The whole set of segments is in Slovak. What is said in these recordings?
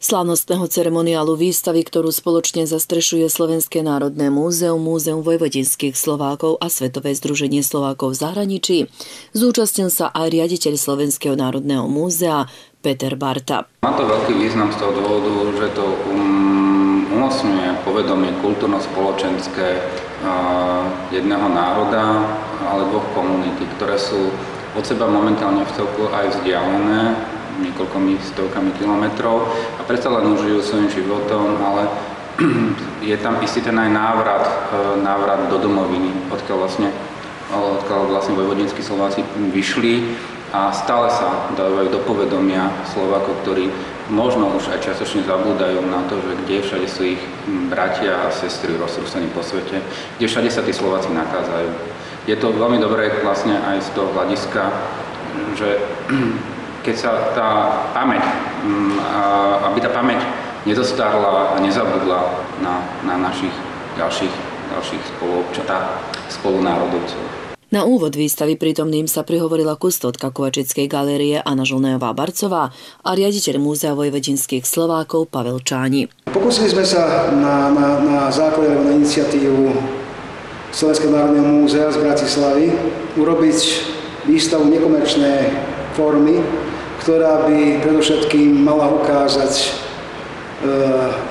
Slávnostného ceremoniálu výstavy, ktorú spoločne zastrešuje Slovenské národné múzeum, Múzeum vojvodinských Slovákov a Svetové združenie Slovákov v zahraničí, zúčastnil sa aj riaditeľ Slovenského národného múzea Peter Barta. Má to veľký význam z toho dôvodu, že to um, umocňuje povedomie kultúrno-spoločenské jedného národa ale dvoch komunity, ktoré sú od seba momentálne v celku aj vzdialené, niekoľkomi stovkami kilometrov a predsa len užijú svojim životom, ale je tam istý ten aj návrat, e, návrat do domoviny, odkiaľ vlastne, odkiaľ vlastne vojvodinskí Slováci vyšli a stále sa dávajú do povedomia Slovákov, ktorí možno už aj častočne zabúdajú na to, že kde všade sú ich bratia a sestry roztrúsení po svete, kde všade sa tí Slováci nachádzajú. Je to veľmi dobré vlastne aj z toho hľadiska, že keď sa tá pamäť, mm, aby tá pamäť nedostarla a nezabudla na, na našich ďalších, ďalších spoluobčatá, spolunárodovcov. Na úvod výstavy prítomným sa prihovorila kustódka Kovačickej galérie Anna Žolnejová Barcová a riaditeľ Múzea vojvodinských Slovákov Pavel Čáni. Pokúsili sme sa na, na, na základe na iniciatívu Slovenského národného múzea z Bratislavy urobiť výstavu nekomerčné formy, ktorá by predovšetkým mala ukázať e,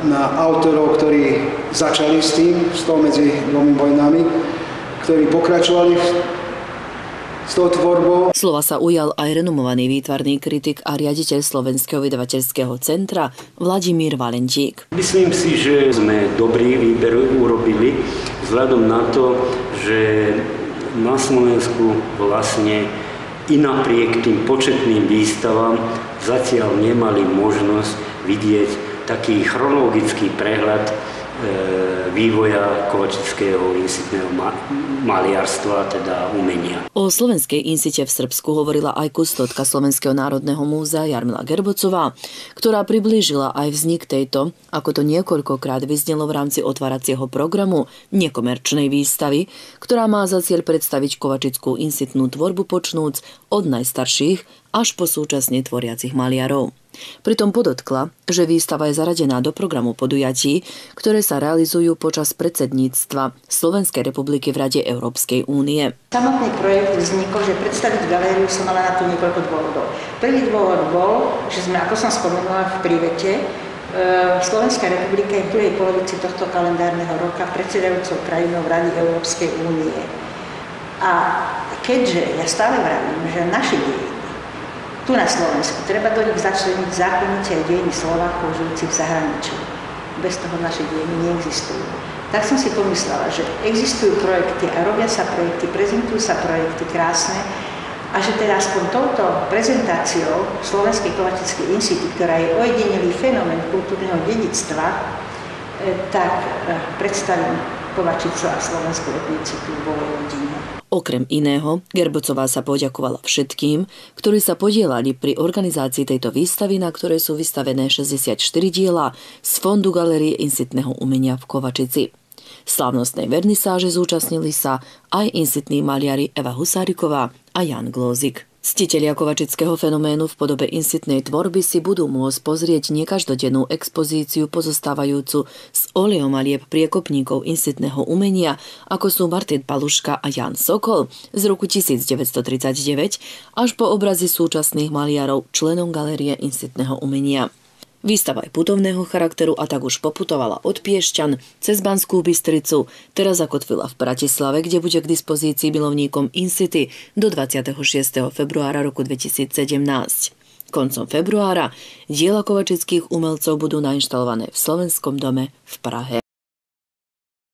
na autorov, ktorí začali s tým, s tou medzi dvomi vojnami, ktorí pokračovali s tou tvorbou. Slova sa ujal aj renomovaný výtvarný kritik a riaditeľ Slovenského vydavateľského centra Vladimír Valentík. Myslím si, že sme dobrý výber urobili vzhľadom na to, že na Slovensku vlastne i napriek tým početným výstavám zatiaľ nemali možnosť vidieť taký chronologický prehľad vývoja kovačického insitného maliarstva, teda umenia. O Slovenskej insite v Srbsku hovorila aj kustotka Slovenského národného múzea Jarmila Gerbocová, ktorá priblížila aj vznik tejto, ako to niekoľkokrát vyznelo v rámci otváracieho programu, nekomerčnej výstavy, ktorá má za cieľ predstaviť kovačickú insitnú tvorbu počnúc od najstarších až po súčasne tvoriacich maliarov. Pritom podotkla, že výstava je zaradená do programu podujatí, ktoré sa realizujú počas predsedníctva Slovenskej republiky v Rade Európskej únie. Samotný projekt vznikol, že predstaviť galériu som mala na to niekoľko dôvodov. Prvý dôvod bol, že sme, ako som spomenula v prívete, e, Slovenská republika je v druhej polovici tohto kalendárneho roka predsedajúcou krajinou Rady Európskej únie. A keďže ja stále vravím, že naši dejiny tu na Slovensku. Treba do nich začleniť zákonite aj dejiny Slovákov žijúcich v zahraničí. Bez toho naše dejiny neexistujú. Tak som si pomyslela, že existujú projekty a robia sa projekty, prezentujú sa projekty krásne a že teraz aspoň touto prezentáciou Slovenskej kovačickej institúty, ktorá je ojedinelý fenomén kultúrneho dedictva, eh, tak eh, predstavím Kovačicu a Slovenskú etnicitu vo Vojvodine. Okrem iného, Gerbocová sa poďakovala všetkým, ktorí sa podielali pri organizácii tejto výstavy, na ktorej sú vystavené 64 diela z Fondu Galerie insitného umenia v Kovačici. Slavnostnej vernisáže zúčastnili sa aj insitní maliari Eva Husáriková a Jan Glózik. Ctitelia kovačického fenoménu v podobe insitnej tvorby si budú môcť pozrieť nekaždodennú expozíciu pozostávajúcu z oleomalieb priekopníkov insitného umenia, ako sú Martin Paluška a Jan Sokol z roku 1939, až po obrazy súčasných maliarov členom Galérie insitného umenia. Výstava je putovného charakteru a tak už poputovala od Piešťan cez Banskú Bystricu, teraz zakotvila v Bratislave, kde bude k dispozícii milovníkom Incity do 26. februára roku 2017. Koncom februára diela kovačických umelcov budú nainštalované v Slovenskom dome v Prahe.